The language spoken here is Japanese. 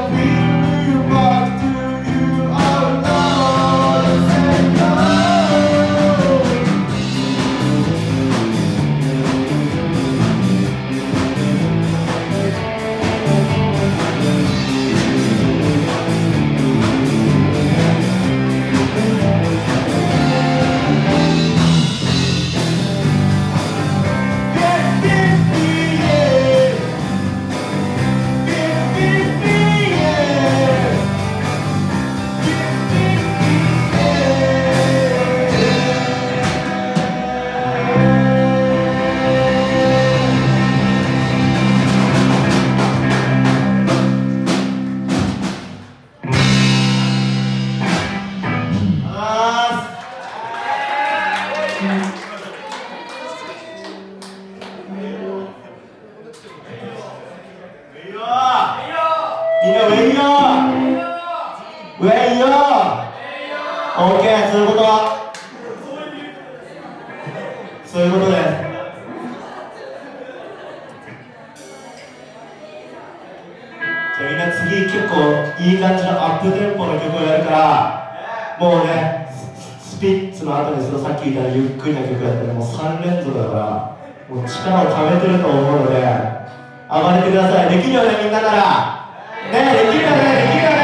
shall be. そういうことで。じゃみんな次結構いい感じのアップテンポの曲をやるからもうねスピッツの後にそのさっき言ったゆっくりな曲やってもう3連続だからもう力を貯めてると思うので暴れてください。できるよねみんななら。ねできるよねできるよね。